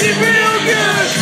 good.